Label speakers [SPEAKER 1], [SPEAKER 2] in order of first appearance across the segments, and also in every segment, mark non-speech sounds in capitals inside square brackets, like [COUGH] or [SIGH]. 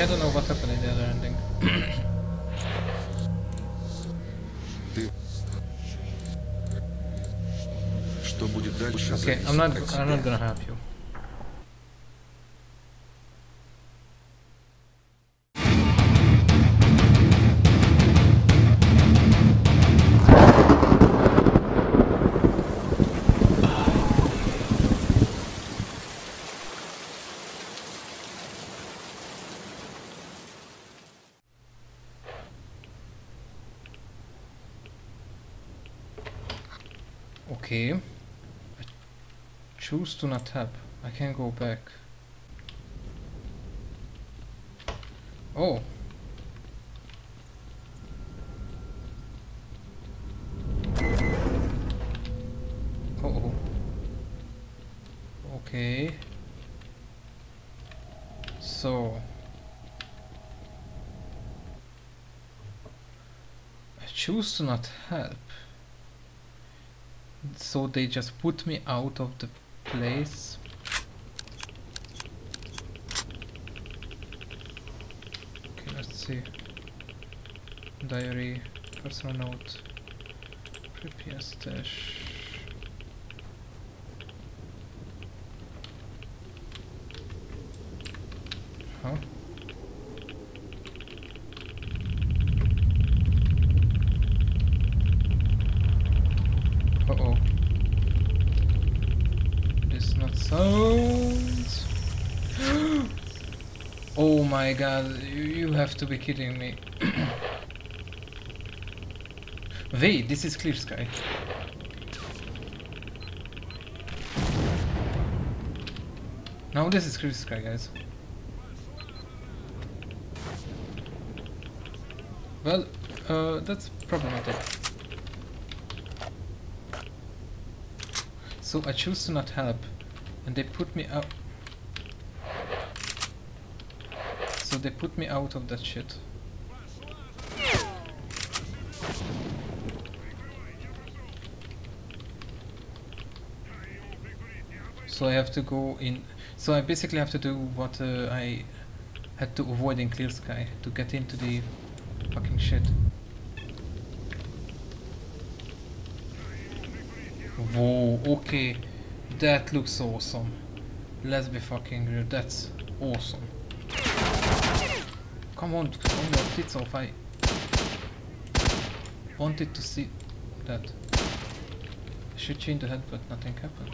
[SPEAKER 1] I don't know what happened in the other ending. okay, I'm not. I'm not gonna help you. Okay. I choose to not tap. I can go back. Oh. Uh oh. Okay. So. I choose to not help so they just put me out of the place. Okay let's see. Diary personal note prepare stash. Huh Uh-oh. This not sounds. oh my god, you, you have to be kidding me. [COUGHS] Wait, this is clear sky. Now this is clear sky, guys. Well, uh, that's problematic. So I choose to not help, and they put me out. So they put me out of that shit. So I have to go in. So I basically have to do what uh, I had to avoid in Clear Sky to get into the fucking shit. Whoa, okay. That looks awesome. Let's be fucking real, that's awesome. Come on, on, tits off, I wanted to see that. I you in the head, but nothing happened.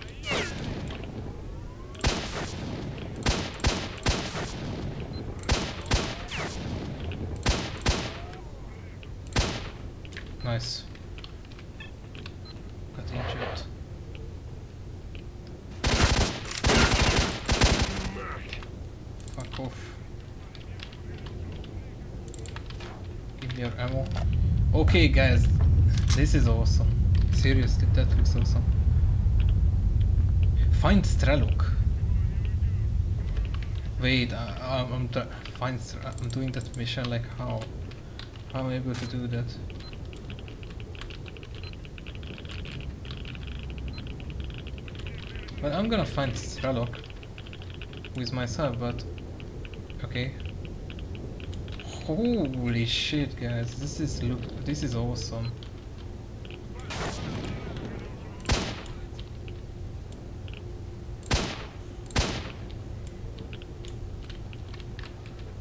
[SPEAKER 1] Nice. Got injured. Fuck off. Give me your ammo. Okay guys, this is awesome. Seriously, that looks awesome. Find Strelok. Wait, I, I'm, I'm find I'm doing that mission like how? How am I able to do that? But I'm gonna find Strelok with myself, but okay. Holy shit, guys! This is look. This is awesome.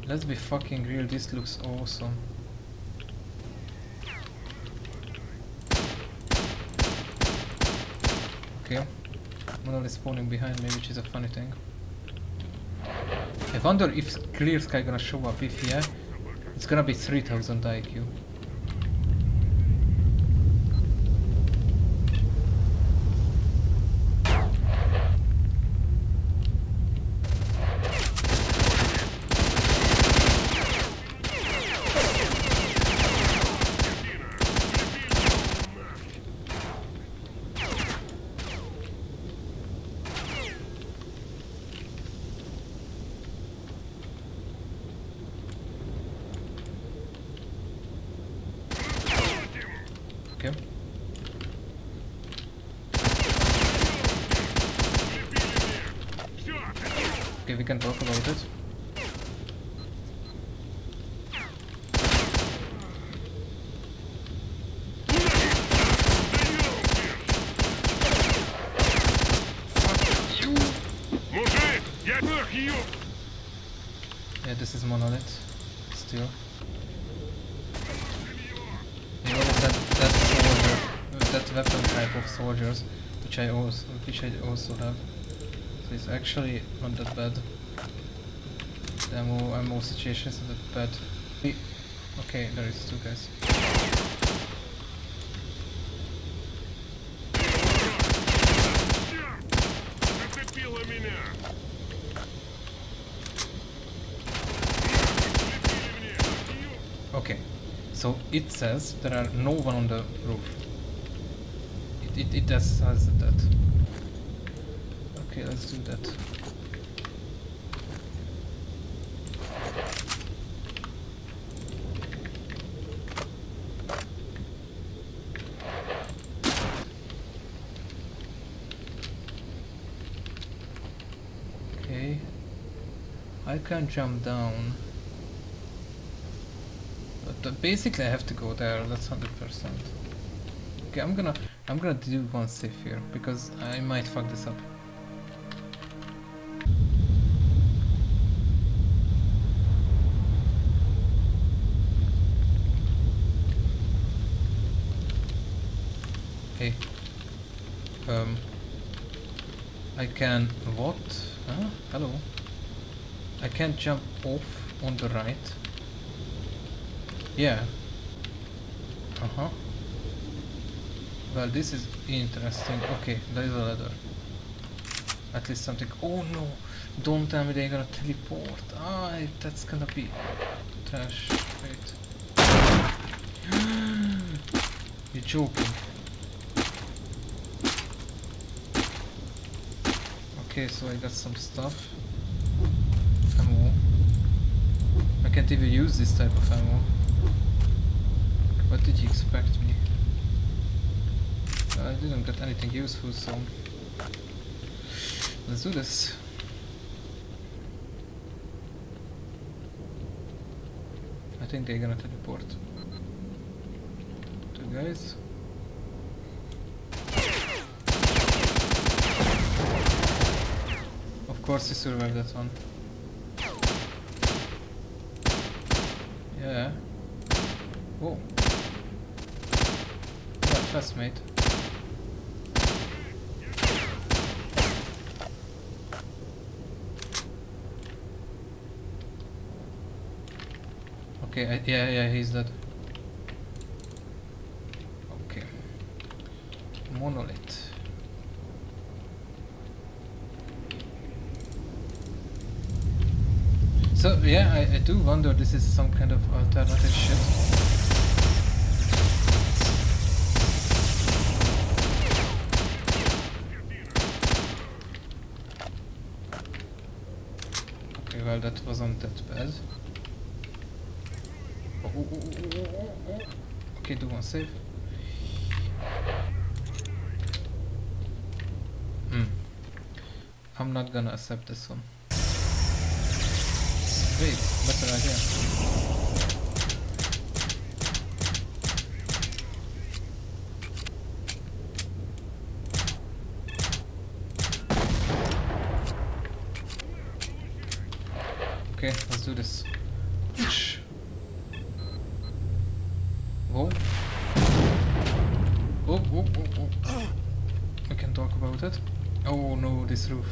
[SPEAKER 1] Let's be fucking real. This looks awesome. Okay. Is spawning behind me, which is a funny thing. I wonder if Clear Sky gonna show up. If yeah, it's gonna be 3000 IQ. can talk about it. Yeah, this is monolith. Still. You know that that soldier, that weapon type of soldiers, which I also which I also have. So it's actually not that bad and more and more situations but. Okay, there is two guys. Okay, so it says there are no one on the roof. It, it, it does says that. Okay, let's do that. I can jump down. But basically I have to go there, that's 100%. Okay, I'm gonna I'm gonna do one save here because I might fuck this up. Um I can what? Huh? Hello. I can jump off on the right. Yeah. Uh-huh. Well, this is interesting. Okay, there is a ladder. At least something. Oh no! Don't tell me they're gonna teleport. Ah, that's gonna be trash. Wait. [GASPS] You're joking. Okay, so I got some stuff. Ammo. I can't even use this type of ammo. What did you expect me? I didn't get anything useful, so let's do this. I think they're gonna teleport. Two guys. Of course he survived that one. Whoa. Yeah, fast mate. Okay, I, yeah, yeah, he's dead. Okay. Monolith. So yeah, I, I do wonder this is some kind of alternative shit. Okay, well that wasn't that bad. Oh, oh, oh. Okay, do one save. Hmm. I'm not gonna accept this one. Idea. Okay, let's do this. Whoa. Oh, oh, oh, oh. We can talk about it. Oh no, this roof.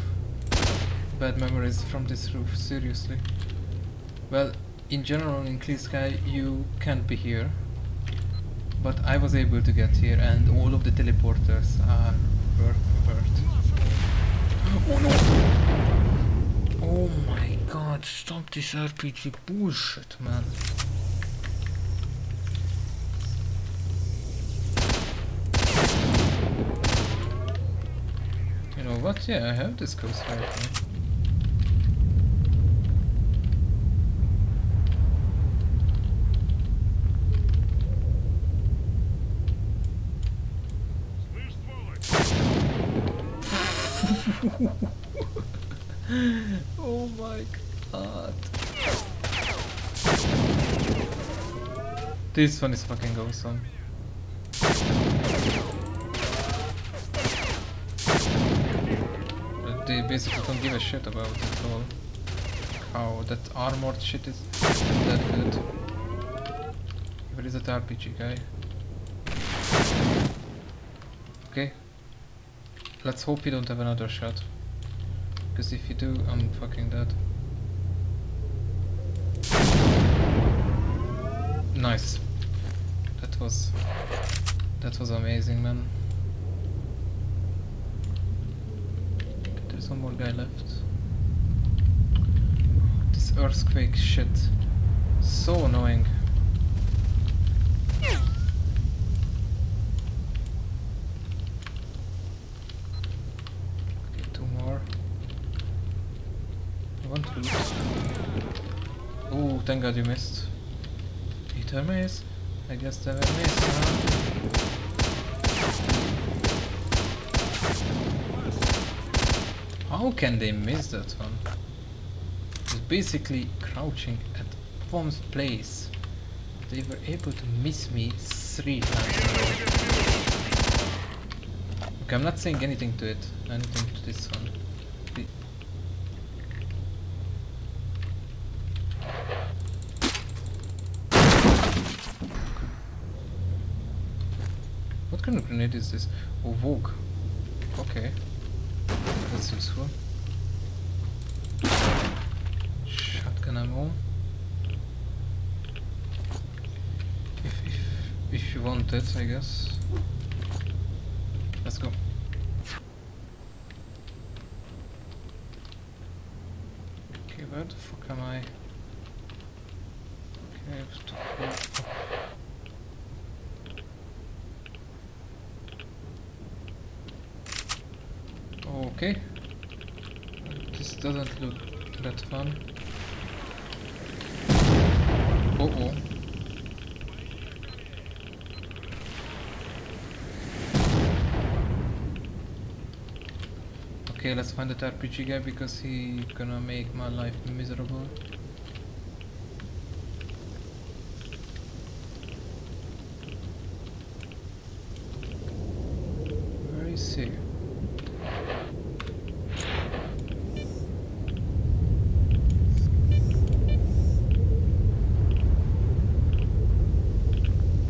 [SPEAKER 1] Bad memories from this roof, seriously. Well, in general in Clear Sky you can't be here, but I was able to get here and all of the teleporters are burnt. Oh no! Oh my god, stop this RPG bullshit, man. You know what? Yeah, I have this Gauss right now. This one is fucking awesome. But They basically don't give a shit about it at all. how that armored shit is that good. Where is that RPG guy? Okay. Let's hope you don't have another shot. Because if you do, I'm fucking dead. Nice. That was that was amazing, man. There's one more guy left. This earthquake shit. So annoying. Thank god you missed. Peter miss? I guess they were missed, huh? How can they miss that one? It's basically crouching at one place. They were able to miss me three times. Okay, I'm not saying anything to it. Anything to this one. The- Grenade is this? Oh, VOG. Okay. That's useful. Shotgun ammo. If, if, if you want it, I guess. Let's go. Okay, where the fuck am I? Okay, I have to go up. Okay. This doesn't look that fun. Oh oh. Okay, let's find that RPG guy because he gonna make my life miserable. Where is he?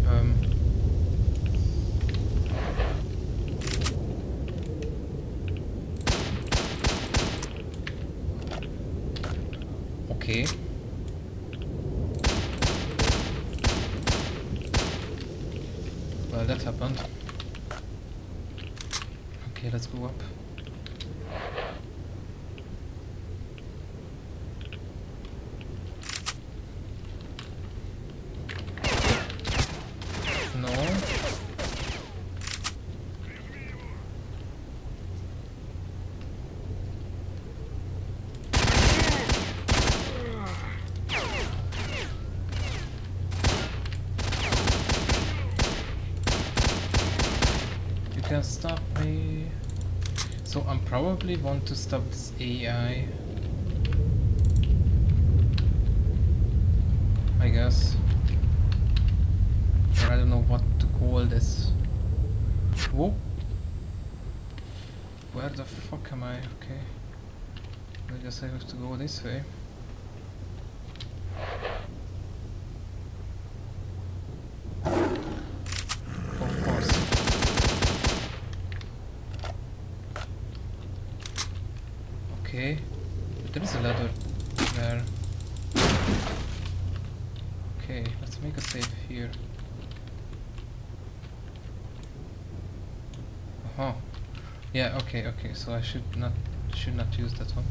[SPEAKER 1] Um. Okay. Well, that happened. Okay, let's go up. No. You can stop me. So I'm probably want to stop this AI. I guess. Or I don't know what to call this. Whoa. Where the fuck am I? Okay. I guess I have to go this way. Of course. Okay. There is a ladder there. Okay, let's make a save here. Uh-huh. Yeah, okay, okay, so I should not should not use that one.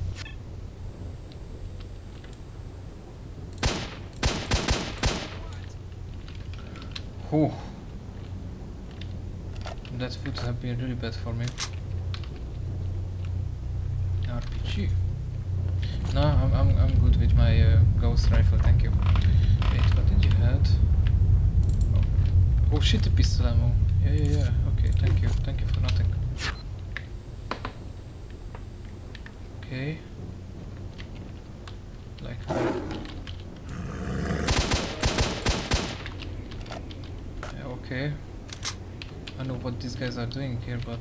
[SPEAKER 1] Whew. That would have been really bad for me. RPG. No, I'm, I'm, I'm good with my uh, Gauss rifle, thank you. Wait, what did you have? Oh. oh shit, the pistol ammo. Yeah, yeah, yeah. Okay, thank you. Thank you for nothing. Okay. Like that. Okay. I know what these guys are doing here, but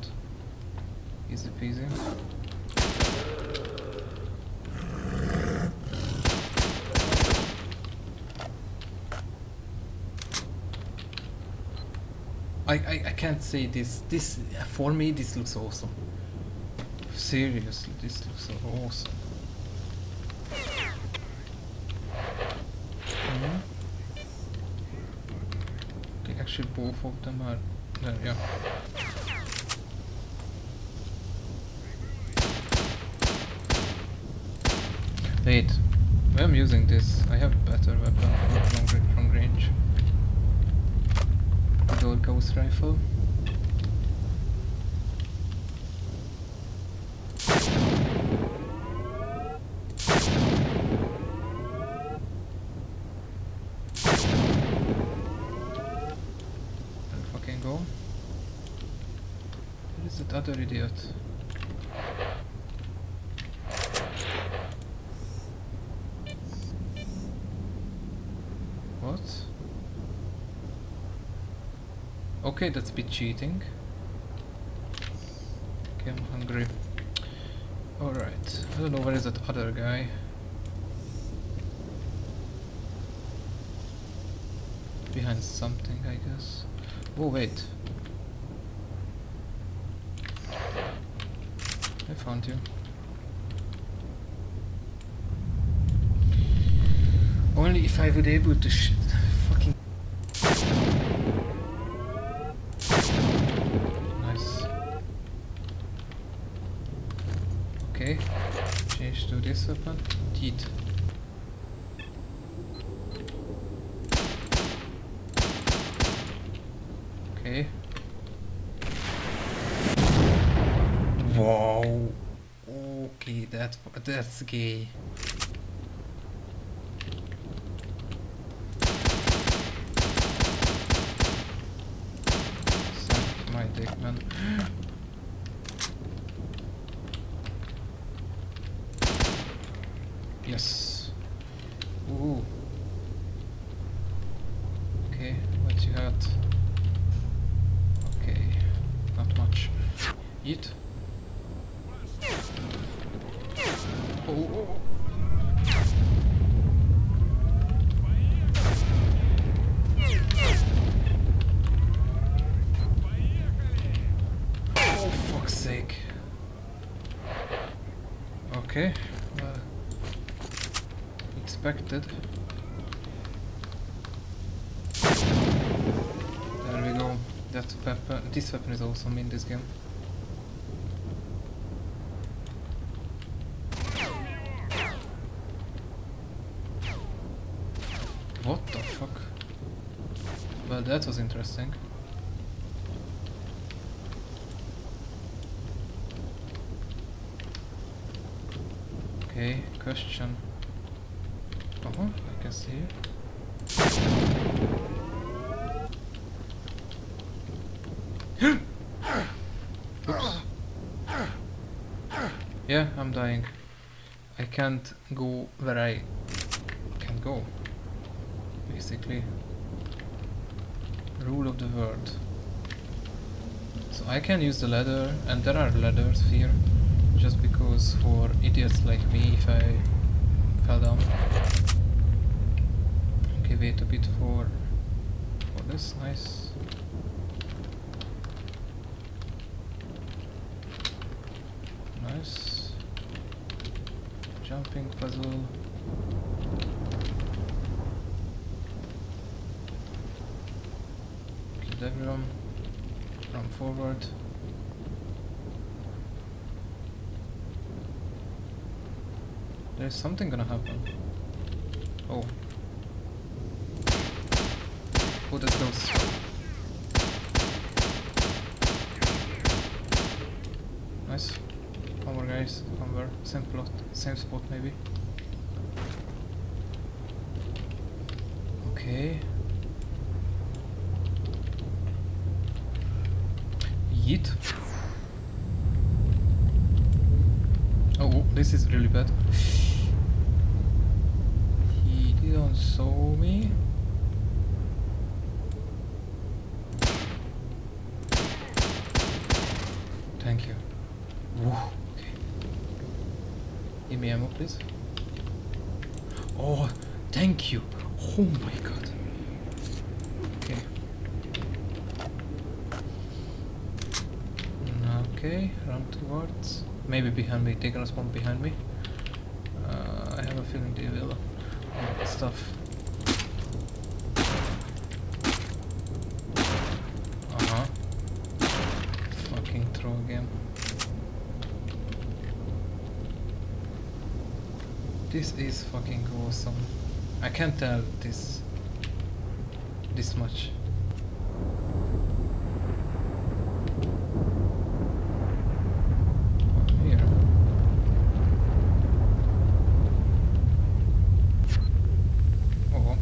[SPEAKER 1] easy peasy. I, I, I can't say this. This for me this looks awesome. Seriously, this looks so awesome. Mhm. Okay, actually both of them are there, yeah. Wait, I'm using this. I have better weapon for long, ra- long range. The old Gauss rifle. Where fucking go? Where is that other idiot? What? Okay, that's a bit cheating. Okay, I'm hungry. Alright, I don't know where is that other guy. Behind something, I guess. Oh, wait. I found you. Only if I would able to fucking nice. Okay, change to this weapon. Teeth. Okay. Wow. Okay, that's that's gay. Suck my dick, man. yes. Ooh. Okay, what you got? Okay, not much. Eat. Oh, oh, oh. Oh, fuck's sake. Okay, well, expected. There we go. That weapon, this weapon is awesome in this game. What the fuck? Well, that was interesting. Okay, question. Uh huh, I can see it. Oops. Yeah, I'm dying. I can't go where I can go. Basically. Rule of the world. So I can use the ladder, and there are ladders here, just because for idiots like me, if I fell down. Okay, wait a bit for for this. Nice. Nice. Jumping puzzle. Everyone. Run forward. There's something gonna happen. Oh. Oh, that's close. Nice. One more. Same plot. Same spot maybe. Okay. Yeet. Oh, oh, this is really bad. He didn't saw me. Thank you. Woo, okay. Give me ammo, please. Oh, thank you. Oh my god. Okay. Okay, run towards. Maybe behind me. They're gonna spawn behind me. Uh, I have a feeling they will. Oh, stuff. Uh huh. Fucking throw again. This is fucking awesome. I can't tell this this much. Here. Oh.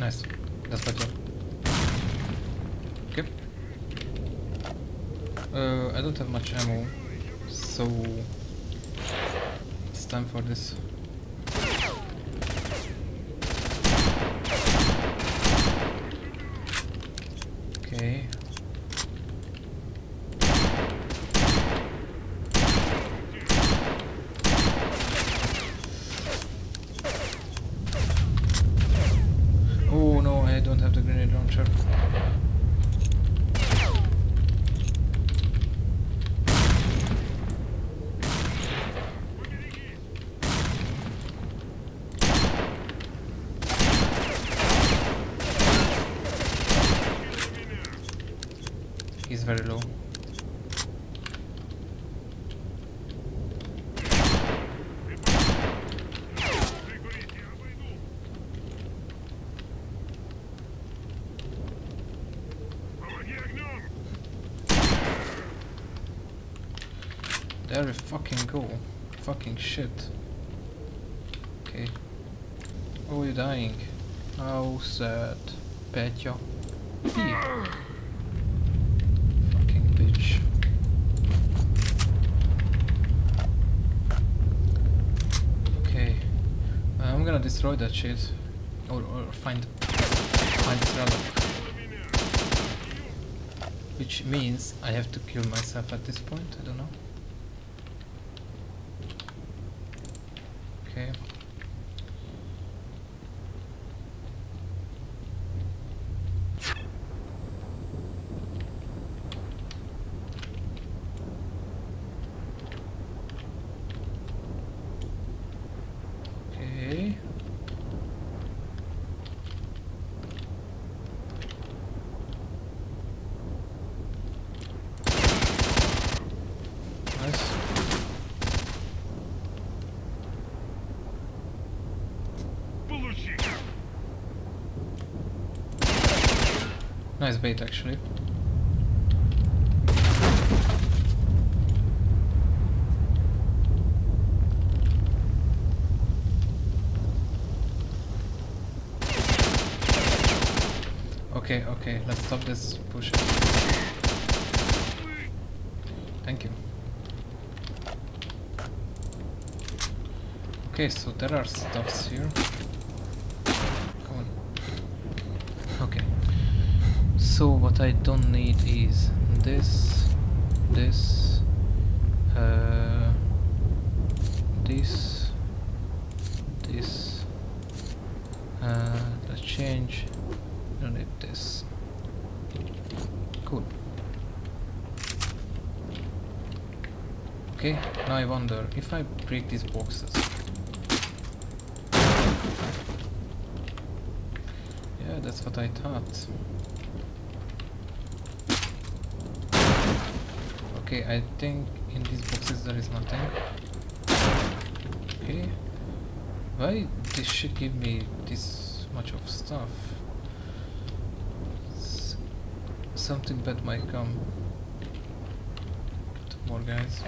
[SPEAKER 1] nice. That's better. Okay. Uh, I don't have much ammo, so it's time for this. Okay. Oh no, I don't have the grenade launcher is very low. There we fucking go. Fucking shit. Okay. Oh, you're dying. How sad. Petya. Destroy that shit. Or, or find find this relic. Which means I have to kill myself at this point, I don't know. Nice bait actually. Okay, okay, let's stop this push. Thank you. Okay, so there are stuffs here. Come on. Okay. So what I don't need is this, this, uh, this, this. Uh, let's change. I Don't need this. Cool. Okay, now I wonder if I break these boxes. Yeah, that's what I thought. Okay, I think in these boxes there is nothing. Okay. Why this should give me this much of stuff? S- something bad might come. Two more guys.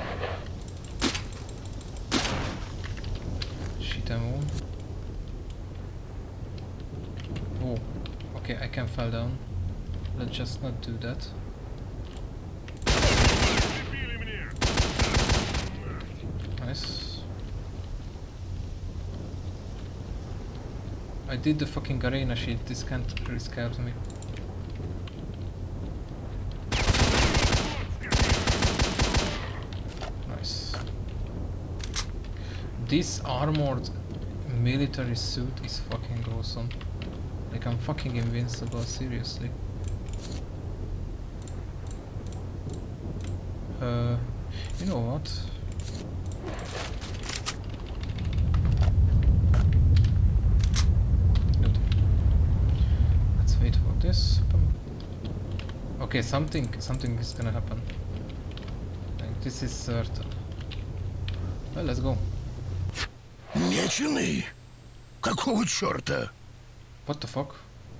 [SPEAKER 1] Shit ammo. Oh, okay, I can fall down. Let's just not do that. Nice. I did the fucking arena shit, this can't really me. Nice. This armored military suit is fucking awesome. Like I'm fucking invincible, seriously. Uh, you know what? Good. Let's wait for this. Okay, something, something is gonna happen. Like, this is certain. Well, let's go.
[SPEAKER 2] Меченый? Какого черта?
[SPEAKER 1] What the fuck?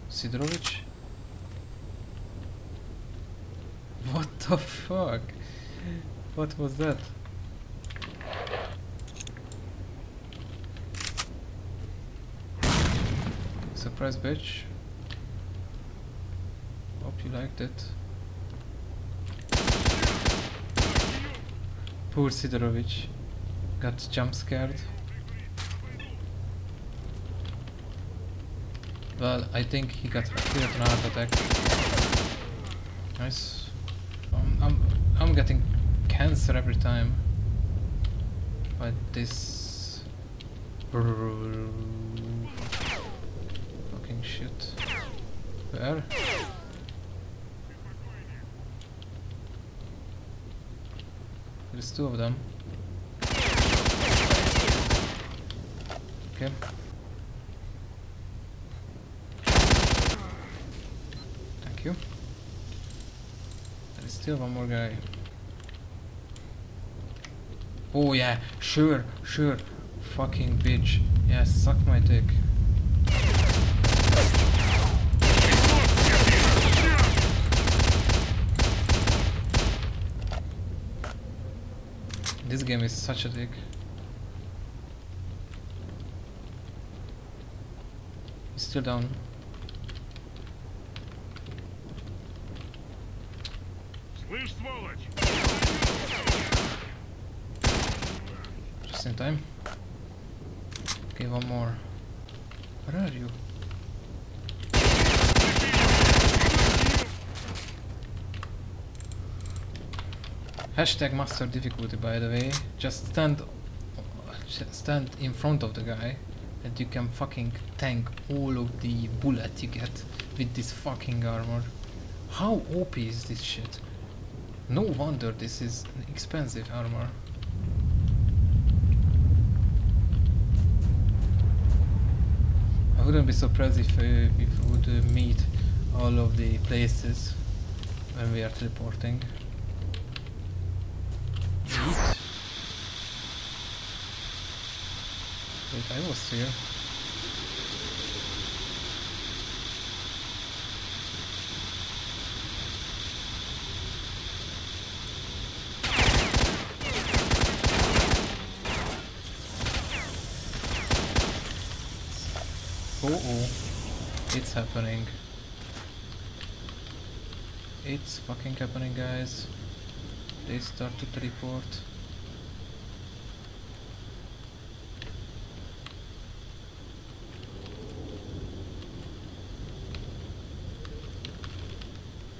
[SPEAKER 1] Sidorovich? What the fuck? What was that? Surprise bitch. Hope you liked it. Poor Sidorovich. Got jump scared. Well, I think he got got an heart attack. Nice. Um, I'm I'm getting cancer every time. But this fucking shit. Where? There's two of them. Okay. Thank you. There is still one more guy. Oh yeah, sure, sure. Fucking bitch. Yeah, suck my dick. This game is such a dick. He's still down. Hashtag master difficulty by the way. Just stand stand in front of the guy and you can fucking tank all of the bullet you get with this fucking armor. How OP is this shit? No wonder this is an expensive armor. I wouldn't be surprised if, uh, if we would uh, meet all of the places when we are teleporting. Wait, I was here. Oh oh, it's happening. It's fucking happening, guys. They start to teleport.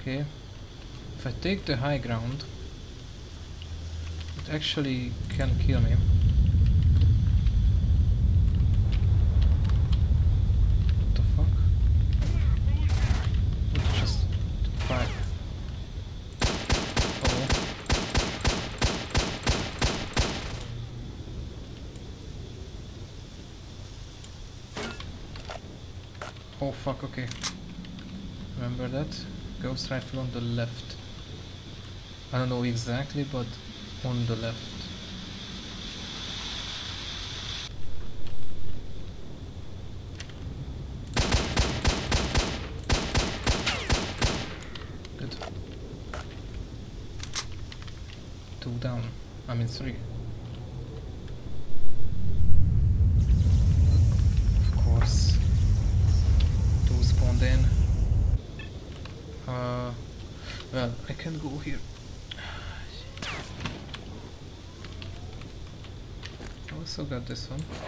[SPEAKER 1] Okay. If I take the high ground, it actually can kill me. What the fuck? Just fuck? Oh. Oh fuck, okay. Remember that? Gauss rifle on the left. I don't know exactly, but on the left. Good. Two down. I mean three. Of course. Two spawned in. Uh, well, I can go here. I also got this one.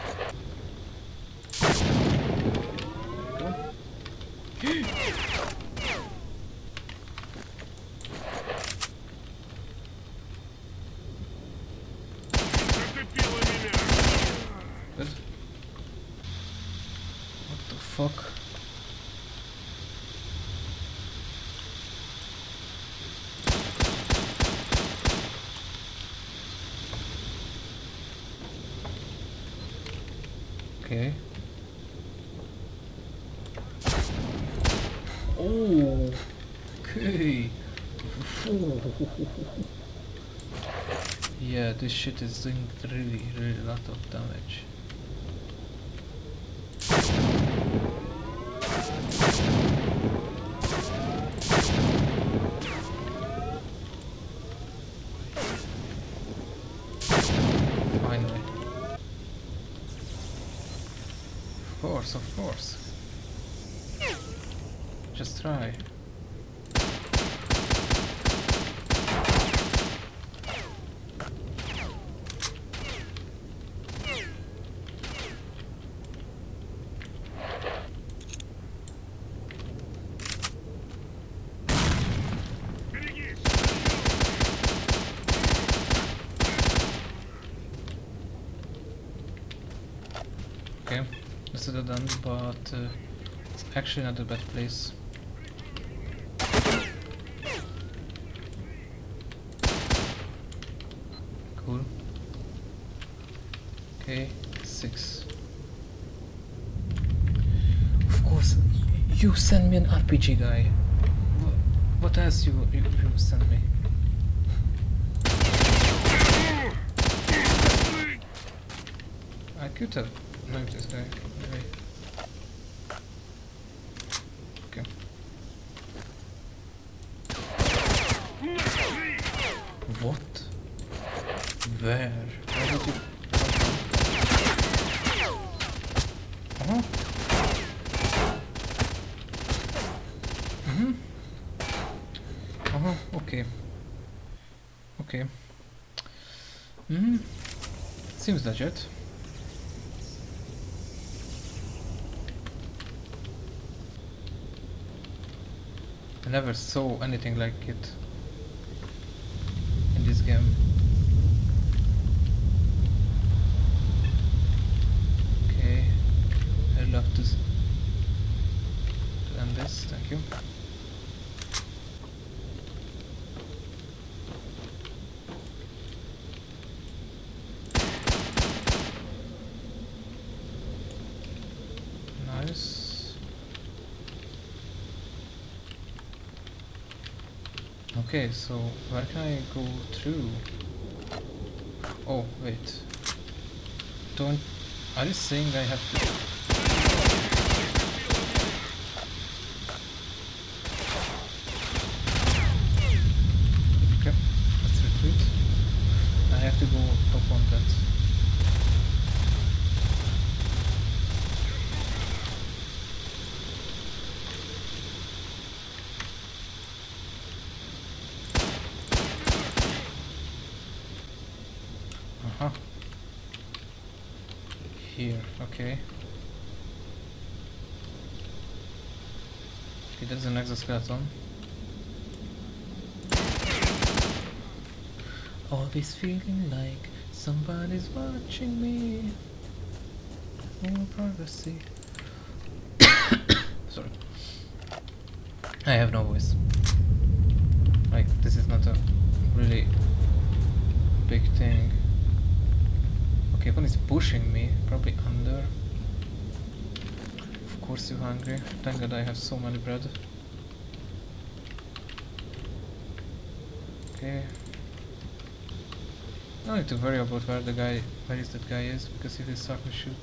[SPEAKER 1] Yeah, this shit is doing really, really lot of damage. But uh, it's actually not a bad place. Cool. Okay, six. Of course, you send me an RPG guy. What else you you, you send me? I could have knifed this guy. Anyway. Okay. What? Where? Where did you? Mm-hmm. Uh-huh, okay. Okay. Mm-hmm. Seems legit. I never saw anything like it in this game. Okay, I'd love to, s- to end this, thank you. Nice. Okay, so where can I go through? Oh, wait. Don't... Are you saying I have to... Okay, let's retreat. I have to go up on that. Uh-huh. Here, okay. Okay, that's an exoskeleton. Always feeling like somebody's watching me. No privacy. [COUGHS] Sorry. I have no voice. Like, this is not a really big thing. Okay, one is pushing me, probably under. Of course you're hungry. Thank god I have so many bread. Okay. No need to worry about where the guy, where is that guy is, because if he start to shoot.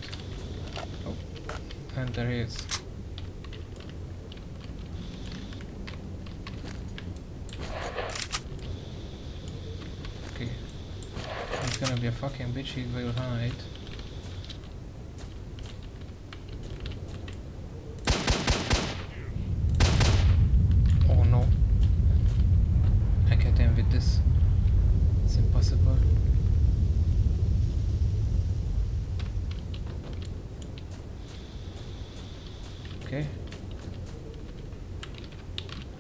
[SPEAKER 1] Oh, and there he is. the fucking bitch he will hide. Oh no. I get him with this. It's impossible. Okay.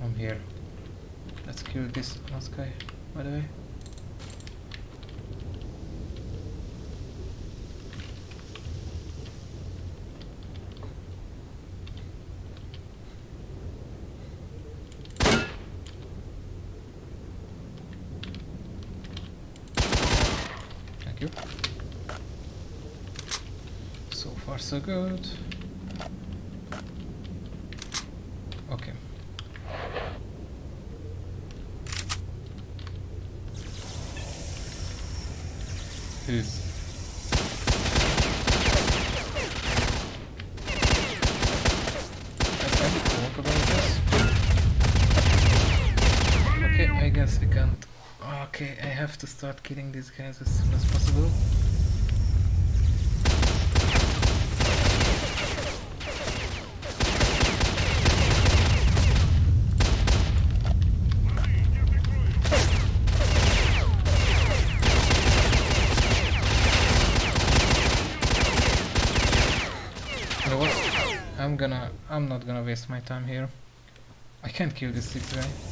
[SPEAKER 1] I'm here. Let's kill this last guy, by the way. Good. Okay. This. Okay, I guess we can't. Okay, I have to start killing these guys as soon as possible. You know what? I'm gonna. I'm not gonna waste my time here. I can't kill this six guy.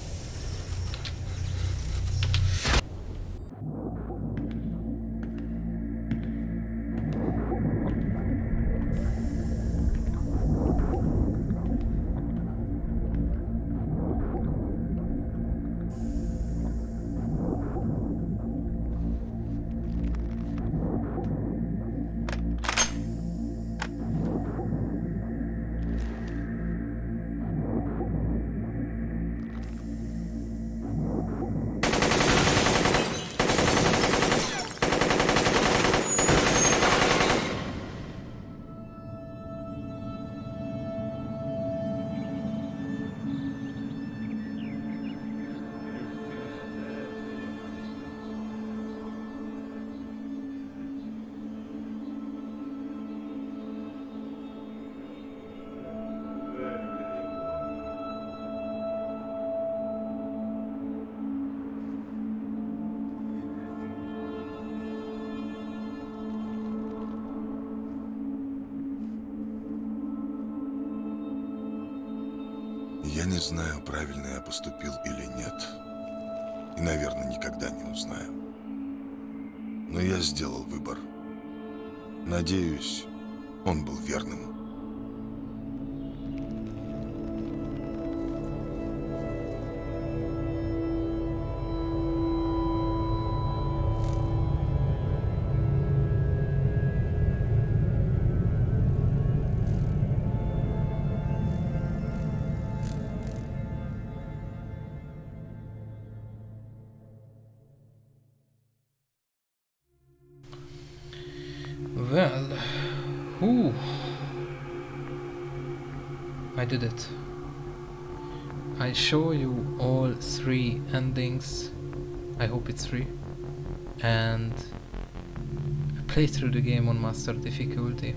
[SPEAKER 3] Не знаю, правильно я поступил или нет. И, наверное, никогда не узнаю. Но я сделал выбор. Надеюсь, он был верным.
[SPEAKER 1] Did it. I show you all three endings. I hope it's three. And I play through the game on master difficulty.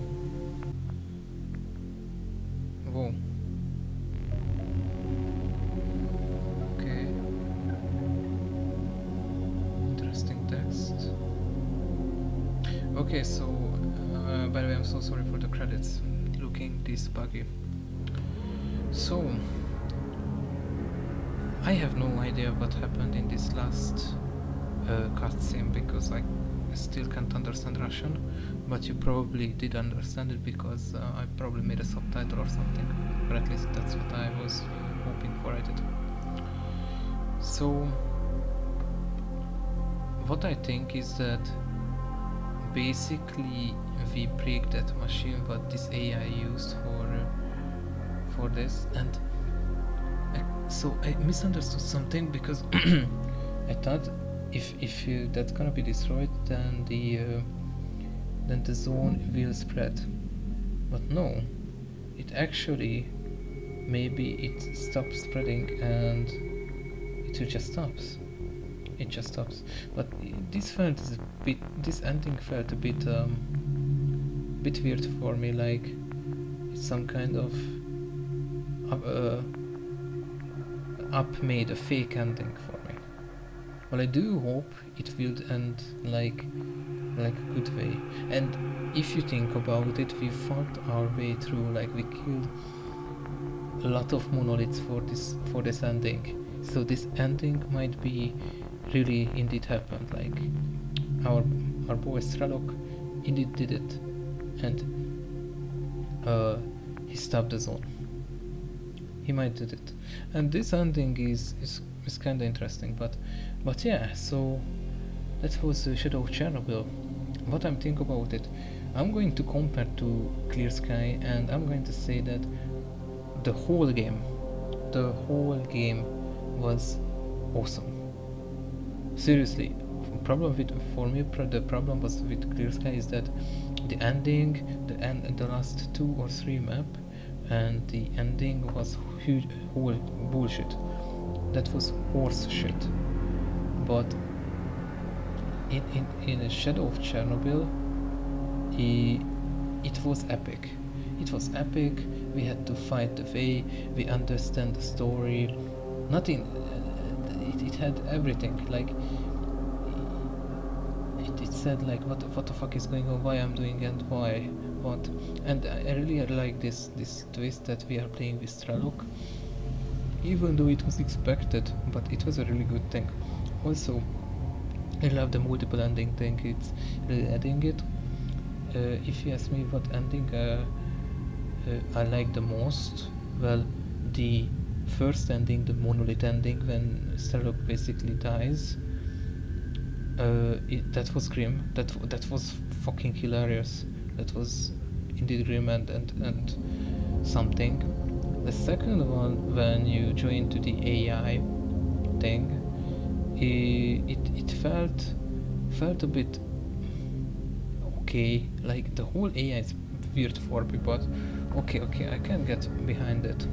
[SPEAKER 1] This last uh, cutscene because I still can't understand Russian, but you probably did understand it because uh, I probably made a subtitle or something, or at least that's what I was hoping for. I did. So what I think is that basically we break that machine what this AI used for uh, for this and I, so I misunderstood something because [CLEARS THROAT] I thought if if uh, that's gonna be destroyed then the uh, then the zone will spread but no it actually maybe it stops spreading and it just stops it just stops. But this felt a bit. This ending felt a bit um, bit weird for me. Like it's some kind of uh, up made a fake ending for. Well, I do hope it will end like like a good way. And if you think about it, we fought our way through. Like we killed a lot of monoliths for this for this ending. So this ending might be really indeed happened. Like our our boy Strelok indeed did it, and uh, he stopped the zone. He might did it, and this ending is is, is kind of interesting. But but yeah, so that was uh, Shadow of Chernobyl. What I'm thinking about it, I'm going to compare to Clear Sky, and I'm going to say that the whole game, the whole game was awesome. Seriously, problem with for me the problem was with Clear Sky is that the ending, the end, the last two or three map, and the ending was huge whole bullshit. That was horse shit. But in in in a Shadow of Chernobyl, i it was epic. It was epic. We had to fight the way. We understand the story. Nothing. Uh, it, it had everything. Like it, it said like what what the fuck is going on? Why I'm doing and why what? And I, really like this this twist that we are playing with Strelok. Even though it was expected, but it was a really good thing. Also, I love the multiple ending thing. It's really adding it. Uh, if you ask me what ending uh, uh, I like the most, well, the first ending, the monolith ending, when Strelok basically dies. Uh, it, that was grim. That that was fucking hilarious. That was indeed grim and and and something. The second one, when you join to the AI thing, it it felt felt a bit okay. Like the whole AI is weird for me, but okay, okay, I can get behind it.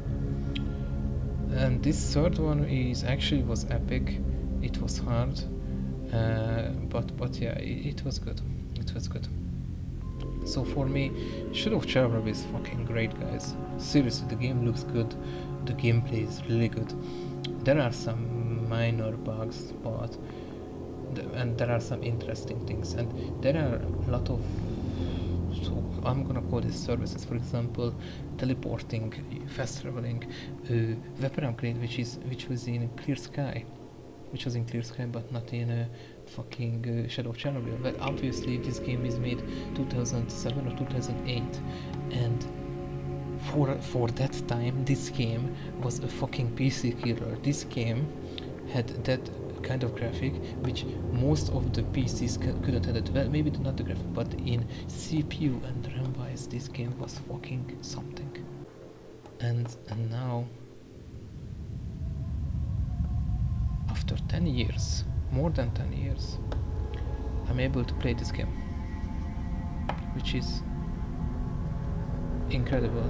[SPEAKER 1] And this third one is actually was epic. It was hard, uh, but but yeah, it, it was good. It was good. So for me, Shadow of Chernobyl is fucking great, guys. Seriously, the game looks good. The gameplay is really good. There are some minor bugs, but th- and there are some interesting things, and there are a lot of so I'm gonna call these services. For example, teleporting, fast traveling, uh, weapon upgrade, which is which was in Clear Sky, which was in Clear Sky, but not in a fucking uh, Shadow of Chernobyl. But obviously, this game is made 2007 or 2008, and for for that time, this game was a fucking PC killer. This game had that kind of graphic which most of the PCs couldn't it. Well, maybe not the graphic, but in CPU and RAM wise, this game was fucking something. And and now, after 10 years, more than 10 years, I'm able to play this game, which is incredible.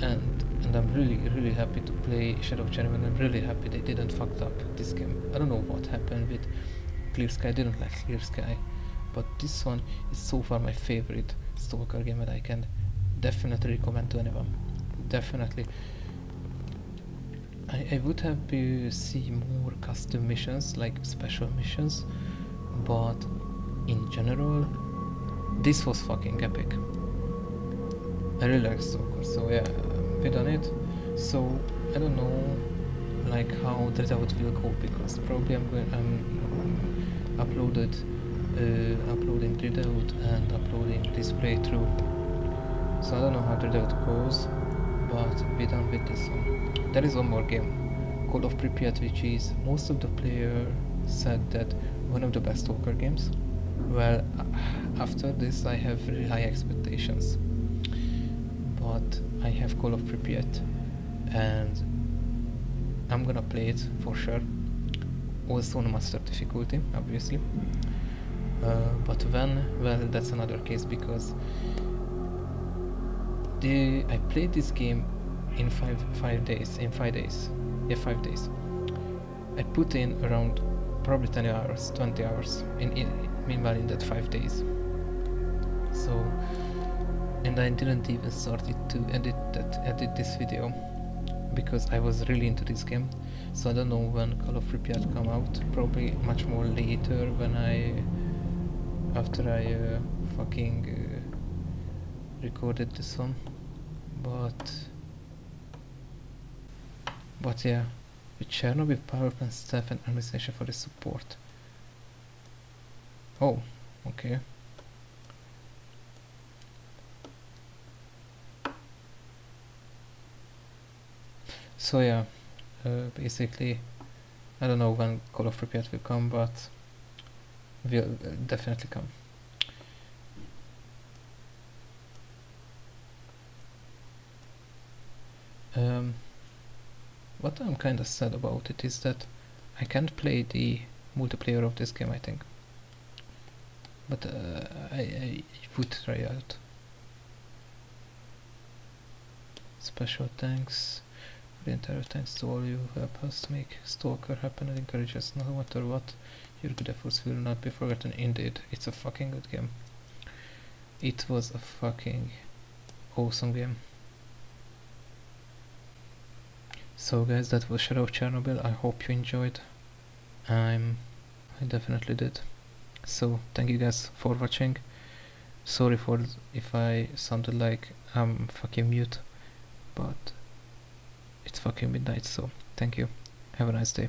[SPEAKER 1] And and I'm really really happy to play Shadow of Chernobyl. I'm really happy they didn't fucked up this game. I don't know what happened with Clear Sky. I didn't like Clear Sky, but this one is so far my favorite Stalker game that I can definitely recommend to anyone. Definitely. I, I would have to see more custom missions, like special missions, but in general, this was fucking epic. I really like Stalker, so yeah, we done it. So I don't know, like how that out will go because probably I'm going I'm uploaded, uh, uploading Dreadout and uploading this playthrough. So I don't know how Dreadout goes, but we done with this one. There is one more game, Call of Pripyat, which is most of the player said that one of the best Stalker games. Well, after this I have really high expectations but I have Call of Pripyat and I'm gonna play it for sure. Also on master difficulty, obviously. Uh, but when? Well, that's another case because the I played this game in five five days. In five days, yeah, five days. I put in around probably 10 hours, 20 hours. In, in meanwhile, in that five days. So and I didn't even start it to edit that edit this video because I was really into this game. So I don't know when Call of Pripyat come out. Probably much more later when I after I uh, fucking uh, recorded this one. but but yeah with Chernobyl power plant staff and administration for the support oh okay so yeah uh, basically I don't know when Call of Pripyat will come but will uh, definitely come. Um, what I'm kinda sad about it is that I can't play the multiplayer of this game I think. But uh, I, I would try out. Special thanks the entire thanks to all you help us make Stalker happen and encourage us no matter what. Your good efforts will not be forgotten. Indeed it's a fucking good game. It was a fucking awesome game. So guys that was Shadow of Chernobyl. I hope you enjoyed. I'm I definitely did. So thank you guys for watching. Sorry for if I sounded like I'm fucking mute but it's fucking midnight so thank you. Have a nice day